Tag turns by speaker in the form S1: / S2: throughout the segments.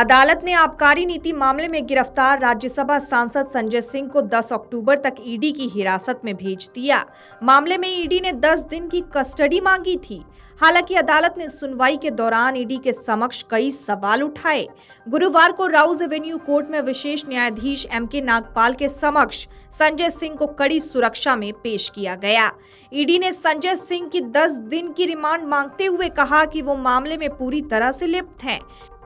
S1: अदालत ने आबकारी नीति मामले में गिरफ़्तार राज्यसभा सांसद संजय सिंह को 10 अक्टूबर तक ईडी की हिरासत में भेज दिया। मामले में ईडी ने 10 दिन की कस्टडी मांगी थी। हालाँकि अदालत ने सुनवाई के दौरान ईडी के समक्ष कई सवाल उठाए। गुरुवार को राउज एवेन्यू कोर्ट में विशेष न्यायाधीश एम के नागपाल के समक्ष संजय सिंह को कड़ी सुरक्षा में पेश किया गया। ईडी ने संजय सिंह की 10 दिन की रिमांड मांगते हुए कहा कि वो मामले में पूरी तरह से लिप्त हैं।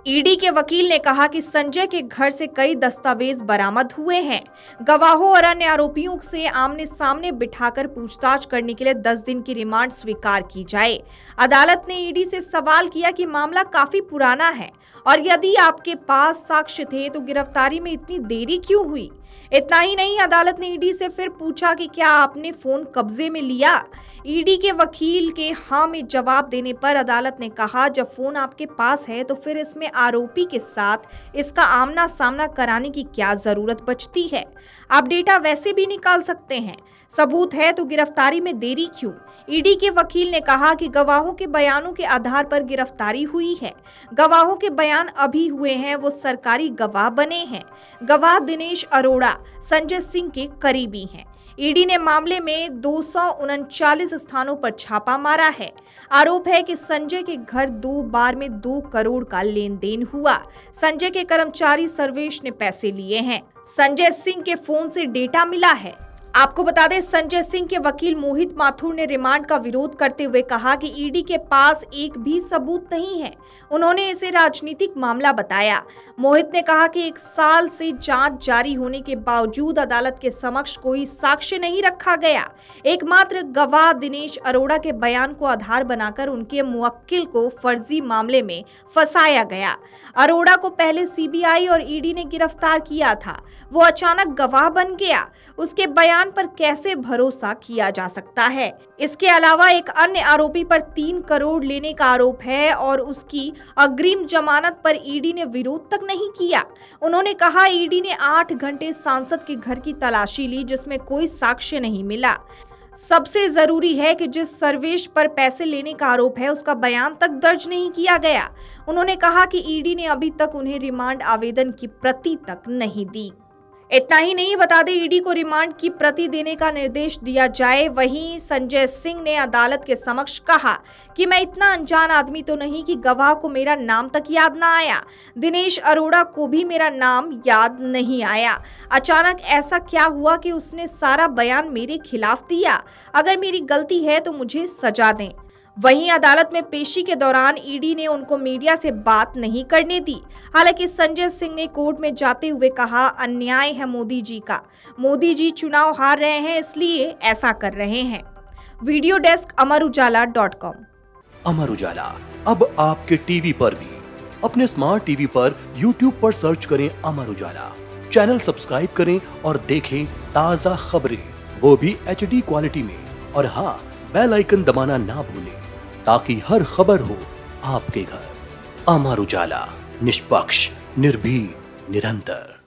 S1: ईडी के वकील ने कहा कि संजय के घर से कई दस्तावेज़ बरामद हुए हैं। गवाहों और अन्य आरोपियों से आमने सामने बिठाकर पूछताछ करने के लिए 10 दिन की रिमांड स्वीकार की जाए। अदालत ने ईडी से सवाल किया कि मामला काफ़ी पुराना है और यदि आपके पास साक्ष्य थे तो गिरफ्तारी में इतनी देरी क्यों हुई? इतना ही नहीं, अदालत ने ईडी से फिर पूछा कि क्या आपने फ़ोन कब्जे में लिया? ईडी के वकील के हाँ में जवाब देने पर अदालत ने कहा, जब फ़ोन आपके पास है तो फिर इसमें आरोपी के साथ इसका आमना सामना कराने की क्या ज़रूरत बचती है? आप डेटा वैसे भी निकाल सकते हैं। सबूत है तो गिरफ्तारी में देरी क्यों? ईडी के वकील ने कहा कि गवाहों के बयानों के आधार पर गिरफ्तारी हुई है। गवाहों के बयान अभी हुए हैं, वो सरकारी गवाह बने हैं। गवाह दिनेश अरोड़ा, संजय सिंह के करीबी हैं। ईडी ने मामले में दो स्थानों पर छापा मारा है। आरोप है कि संजय के घर दो बार में दो करोड़ का लेन देन हुआ। संजय के कर्मचारी सर्वेश ने पैसे लिए हैं। संजय सिंह के फ़ोन से डेटा मिला है। आपको बता दें, संजय सिंह के वकील मोहित माथुर ने रिमांड का विरोध करते हुए कहा कि ईडी के पास एक भी सबूत नहीं है। उन्होंने इसे राजनीतिक मामला बताया। मोहित ने कहा कि एक साल से जाँच जारी होने के बावजूद अदालत के समक्ष कोई साक्ष्य नहीं रखा गया। एकमात्र गवाह दिनेश अरोड़ा के बयान को आधार बनाकर उनके मुवक्किल को फर्जी मामले में फंसाया गया। अरोड़ा को पहले सीबीआई और ईडी ने गिरफ़्तार किया था। वो अचानक गवाह बन गया। उसके बयान पर कैसे भरोसा किया जा सकता है? इसके अलावा एक अन्य आरोपी पर तीन करोड़ लेने का आरोप है और उसकी अग्रिम जमानत पर ईडी ने विरोध तक नहीं किया। उन्होंने कहा, ईडी ने आठ घंटे सांसद के घर की तलाशी ली, जिसमें कोई साक्ष्य नहीं मिला। सबसे ज़रूरी है कि जिस सर्वेश पर पैसे लेने का आरोप है, उसका बयान तक दर्ज नहीं किया गया। उन्होंने कहा कि ईडी ने अभी तक उन्हें रिमांड आवेदन की प्रति तक नहीं दी। इतना ही नहीं, बता दें, ईडी को रिमांड की प्रति देने का निर्देश दिया जाए, वहीं संजय सिंह ने अदालत के समक्ष कहा कि मैं इतना अनजान आदमी तो नहीं कि गवाह को मेरा नाम तक याद ना आया। दिनेश अरोड़ा को भी मेरा नाम याद नहीं आया। अचानक ऐसा क्या हुआ कि उसने सारा बयान मेरे खिलाफ दिया? अगर मेरी गलती है तो मुझे सजा दें। वहीं अदालत में पेशी के दौरान ईडी ने उनको मीडिया से बात नहीं करने दी। हालाँकि संजय सिंह ने कोर्ट में जाते हुए कहा, अन्याय है मोदी जी का। मोदी जी चुनाव हार रहे हैं, इसलिए ऐसा कर रहे हैं। Video desk Amar Ujala dot com.
S2: Amar Ujala, अब आपके टीवी पर भी। अपने स्मार्ट टीवी पर यूट्यूब पर सर्च करें अमर उजाला। चैनल सब्सक्राइब करें और देखें ताज़ा खबरें। वो भी HD क्वालिटी में। और हाँ बेल आइकन दबाना ना भूलें। ताकि हर खबर हो आपके घर। अमर उजाला निष्पक्ष निर्भी निरंतर।